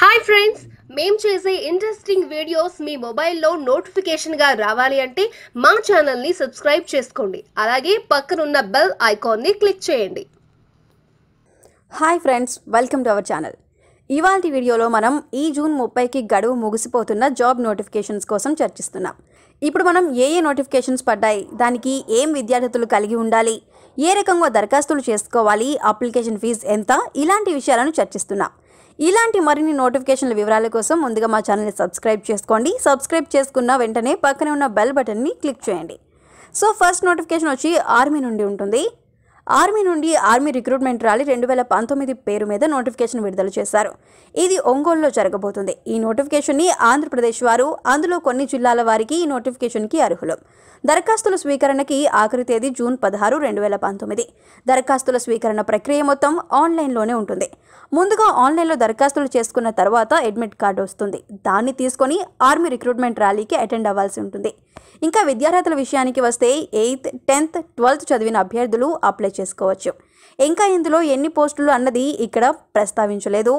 Hi friends మేం చేసే interesting videos మీ మొబైల్లో నోటిఫికేషన్గా రావాలి అంటే మా ఛానల్ని సబ్స్క్రైబ్ చేసుకోండి. అలాగే పక్కనున్న బెల్ ఐకాన్ని క్లిక్ చేయండి. Hi friends welcome to our channel ఇవాళ వీడియోలో మనం ఈ జూన్ ముప్పైకి గడువు ముగిసిపోతున్న జాబ్ నోటిఫికేషన్స్ కోసం చర్చిస్తున్నాం. ఇప్పుడు మనం ఏ ఏ నోటిఫికేషన్స్ పడ్డాయి దానికి ఏం విద్యార్థులు కలిగి ఉండాలి ఏ రకంగా దరఖాస్తులు చేసుకోవాలి అప్లికేషన్ ఫీజు ఎంత ఇలాంటి విషయాలను చర్చిస్తున్నాం. ఇలాంటి మరిన్ని నోటిఫికేషన్ల వివరాల కోసం ముందుగా మా ఛానల్ని సబ్స్క్రైబ్ చేసుకోండి. సబ్స్క్రైబ్ చేసుకున్న వెంటనే పక్కనే ఉన్న బెల్ బటన్ని క్లిక్ చేయండి. సో ఫస్ట్ నోటిఫికేషన్ వచ్చి ఆర్మీ నుండి ఉంటుంది. ఆర్మీ నుండి ఆర్మీ రిక్రూట్మెంట్ ర్యాలీ రెండు వేల పంతొమ్మిది పేరు మీద నోటిఫికేషన్ విడుదల చేశారు. ఇది ఒంగోలులో జరగబోతుంది. ఈ నోటిఫికేషన్ని ఆంధ్రప్రదేశ్ వారు అందులో కొన్ని జిల్లాల వారికి ఈ నోటిఫికేషన్కి అర్హులు. దరఖాస్తుల స్వీకరణకి ఆఖరి తేదీ జూన్ పదహారు రెండు వేల పంతొమ్మిది. దరఖాస్తుల స్వీకరణ ప్రక్రియ మొత్తం ఆన్లైన్లోనే ఉంటుంది. ముందుగా ఆన్లైన్లో దరఖాస్తులు చేసుకున్న తర్వాత అడ్మిట్ కార్డు వస్తుంది. దాన్ని తీసుకొని ఆర్మీ రిక్రూట్మెంట్ ర్యాలీకి అటెండ్ అవ్వాల్సి ఉంటుంది. ఇంకా విద్యార్హతల విషయానికి వస్తే ఎయిత్ టెన్త్ ట్వెల్త్ చదివిన అభ్యర్థులు అప్లై చేసుకోవచ్చు. ఇంకా ఇందులో ఎన్ని పోస్టులు అన్నది ఇక్కడ ప్రస్తావించలేదు.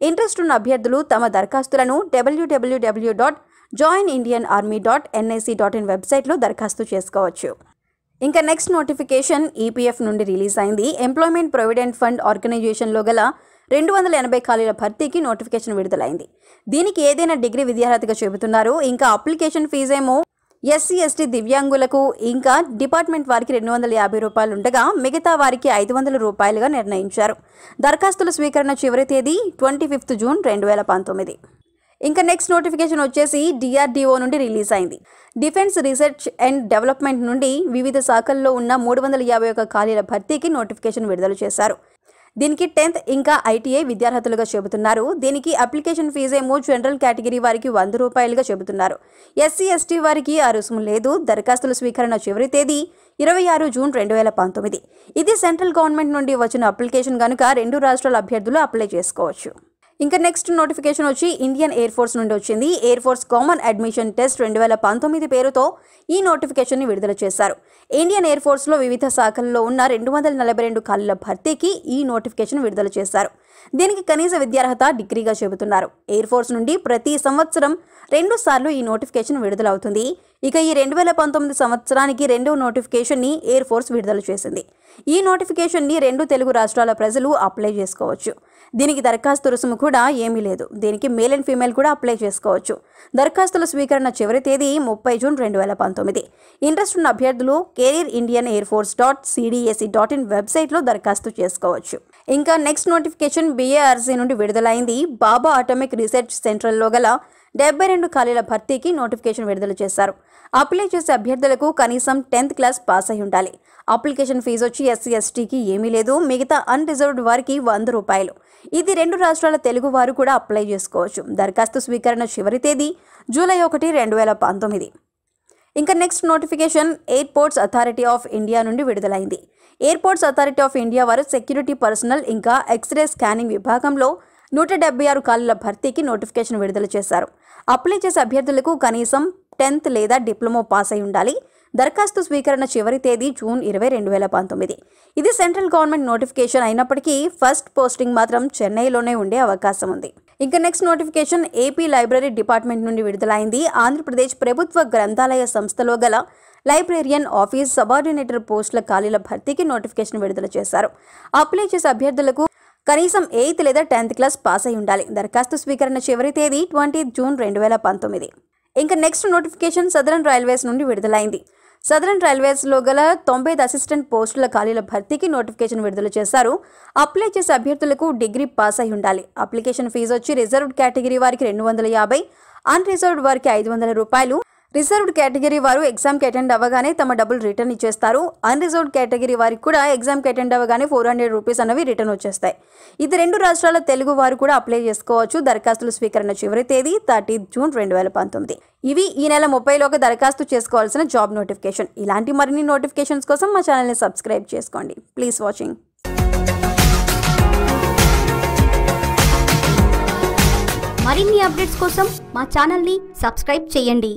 ఇంట్రెస్ట్ ఉన్న అభ్యర్థులు తమ దరఖాస్తులను W W W dot join Indian army dot NIC dot in వెబ్సైట్లో దరఖాస్తు చేసుకోవచ్చు. ఇంకా నెక్స్ట్ నోటిఫికేషన్ ఈపీఎఫ్ నుండి రిలీజ్ అయింది. ఎంప్లాయ్మెంట్ ప్రొవిడెంట్ ఫండ్ ఆర్గనైజేషన్లో గల రెండు వందల ఎనభై ఖాళీల భర్తీకి నోటిఫికేషన్ విడుదలైంది. దీనికి ఏదైనా డిగ్రీ విద్యార్హతగా చెబుతున్నారు. ఇంకా అప్లికేషన్ ఫీజేమో ఎస్సీ ఎస్టీ దివ్యాంగులకు ఇంకా డిపార్ట్మెంట్ వారికి రెండు వందల యాభై రూపాయలు ఉండగా మిగతా వారికి ఐదు వందల రూపాయలుగా నిర్ణయించారు. దరఖాస్తుల స్వీకరణ చివరి తేదీ ట్వంటీ ఫిఫ్త్ జూన్ రెండు వేల పంతొమ్మిది. ఇంకా నెక్స్ట్ నోటిఫికేషన్ వచ్చేసి డిఆర్డిఓ నుండి రిలీజ్ అయింది. డిఫెన్స్ రీసెర్చ్ అండ్ డెవలప్మెంట్ నుండి వివిధ శాఖల్లో ఉన్న మూడు వందల యాభై ఒక ఖాళీల భర్తీకి నోటిఫికేషన్ విడుదల చేశారు. దీనికి టెన్త్ ఇంకా ఐటీఐ విద్యార్హతలుగా చెబుతున్నారు. దీనికి అప్లికేషన్ ఫీజేమో జనరల్ కేటగిరీ వారికి వంద రూపాయలుగా చెబుతున్నారు. ఎస్సీ ఎస్టీ వారికి ఆ రుసుము లేదు. దరఖాస్తుల స్వీకరణ చివరి తేదీ ఇరవై ఆరు జూన్ రెండు వేల పంతొమ్మిది. ఇది సెంట్రల్ గవర్నమెంట్ నుండి వచ్చిన అప్లికేషన్ కనుక రెండు రాష్ట్రాల అభ్యర్థులు అప్లై చేసుకోవచ్చు. ఇంకా నెక్స్ట్ నోటిఫికేషన్ వచ్చి ఇండియన్ ఎయిర్ ఫోర్స్ నుండి వచ్చింది. Air force common admission test రెండు వేల పంతొమ్మిది పేరుతో ఈ నోటిఫికేషన్ని విడుదల చేశారు. ఇండియన్ ఎయిర్ ఫోర్స్లో వివిధ శాఖల్లో ఉన్న రెండు వందల నలభై రెండు ఖాళీల భర్తీకి ఈ నోటిఫికేషన్ విడుదల చేశారు. దీనికి కనీస విద్యార్హత డిగ్రీగా చెబుతున్నారు. ఎయిర్ ఫోర్స్ నుండి ప్రతి సంవత్సరం రెండు సార్లు ఈ నోటిఫికేషన్ విడుదలవుతుంది. ఇక ఈ రెండు వేల పంతొమ్మిది సంవత్సరానికి రెండవ నోటిఫికేషన్ని ఎయిర్ ఫోర్స్ విడుదల చేసింది. ఈ నోటిఫికేషన్ని రెండు తెలుగు రాష్ట్రాల ప్రజలు అప్లై చేసుకోవచ్చు. దీనికి దరఖాస్తు రుసుము కూడా ఏమీ లేదు. దీనికి మేల్ అండ్ ఫీమేల్ కూడా అప్లై చేసుకోవచ్చు. దరఖాస్తుల స్వీకరణ చివరి తేదీ ముప్పై జూన్ రెండు వేల పంతొమ్మిది. ఇంట్రెస్ట్ ఉన్న అభ్యర్థులు career Indian air force dot CDSC dot in వెబ్సైట్లో దరఖాస్తు చేసుకోవచ్చు. ఇంకా నెక్స్ట్ నోటిఫికేషన్ బీఏఆర్సీ నుండి విడుదలైంది. బాబా ఆటోమిక్ రీసెర్చ్ సెంట్రల్లో గల డెబ్బై రెండు ఖాళీల భర్తీకి నోటిఫికేషన్ విడుదల చేశారు. అప్లై చేసే అభ్యర్థులకు కనీసం టెన్త్ క్లాస్ పాస్ అయి ఉండాలి. అప్లికేషన్ ఫీజు వచ్చి ఎస్సీ ఎస్టీకి ఏమీ లేదు. మిగతా అన్రిజర్వ్డ్ వారికి వంద రూపాయలు. ఇది రెండు రాష్ట్రాల తెలుగు వారు కూడా అప్లై చేసుకోవచ్చు. దరఖాస్తు స్వీకరణ చివరి తేదీ జూలై ఒకటి రెండు వేల పంతొమ్మిది. ఇంకా next notification airports authority of India నుండి విడుదలైంది. ఎయిర్పోర్ట్స్ అథారిటీ ఆఫ్ ఇండియా వారు సెక్యూరిటీ పర్సనల్ ఇంకా ఎక్స్రే స్కానింగ్ విభాగంలో నూట డెబ్బై ఆరు ఖాళీల భర్తీకి నోటిఫికేషన్ విడుదల చేశారు. అప్లై చేసే అభ్యర్థులకు కనీసం టెన్త్ లేదా డిప్లొమా పాస్ అయి ఉండాలి. దరఖాస్తు స్వీకరణ చివరి తేదీ జూన్ ఇరవై రెండు వేల పంతొమ్మిది. ఇది సెంట్రల్ గవర్నమెంట్ నోటిఫికేషన్ అయినప్పటికీ ఫస్ట్ పోస్టింగ్ మాత్రం చెన్నైలోనే ఉండే అవకాశం ఉంది. ఇంకా నెక్స్ట్ నోటిఫికేషన్ ఏపీ లైబ్రరీ డిపార్ట్మెంట్ నుండి విడుదలైంది. ఆంధ్రప్రదేశ్ ప్రభుత్వ గ్రంథాలయ సంస్థలో గల లైబ్రేరియన్ ఆఫీస్ సబార్డినేటర్ పోస్టుల ఖాళీల భర్తీకి నోటిఫికేషన్ విడుదల చేశారు. అప్లై చేసే అభ్యర్థులకు కనీసం ఎయిత్ లేదా టెన్త్ క్లాస్ పాస్ అయి ఉండాలి. దరఖాస్తు స్వీకరణ చివరి తేదీ ట్వంటీ జూన్ రెండు వేల పంతొమ్మిది. ఇంకా నెక్స్ట్ నోటిఫికేషన్ సదరన్ రైల్వేస్ నుండి విడుదలైంది. సదరన్ రైల్వేస్లో గల తొంభై అసిస్టెంట్ పోస్టుల ఖాళీల భర్తీకి నోటిఫికేషన్ విడుదల చేశారు. అప్లై చేసే అభ్యర్థులకు డిగ్రీ పాస్ అయి ఉండాలి. అప్లికేషన్ ఫీజు వచ్చి రిజర్వ్డ్ కేటగిరీ వారికి రెండు వందల యాభై అన్రిజర్వ్డ్ వారికి ఐదు వందల రూపాయలు రిజర్వ్డ్ కేటగిరీ వారు ఎగ్జామ్కి అటెండ్ అవ్వగానే తమ డబ్బులు రిటర్న్ ఇచ్చేస్తారు. అన్రిజర్వ్డ్ కేటగిరీ వారికి కూడా ఎగ్జామ్కి అటెండ్ అవ్వగానే ఫోర్ హండ్రెడ్ రూపీస్ అనేవి రిటర్న్ వచ్చేస్తాయి. ఇది రెండు రాష్ట్రాల తెలుగు వారు కూడా అప్లై చేసుకోవచ్చు. దరఖాస్తుల స్వీకరణ చివరి తేదీ థర్టీ జూన్ రెండు వేల పంతొమ్మిది. ఇవి ఈ నెల ముప్పైలోకి దరఖాస్తు చేసుకోవాల్సిన జాబ్ నోటిఫికేషన్. ఇలాంటి మరిన్ని నోటిఫికేషన్స్ కోసం మా ఛానల్ని సబ్స్క్రైబ్ చేసుకోండి. Please watching. మరిన్ని అప్డేట్స్ కోసం మా ఛానల్ని సబ్స్క్రైబ్ చేయండి.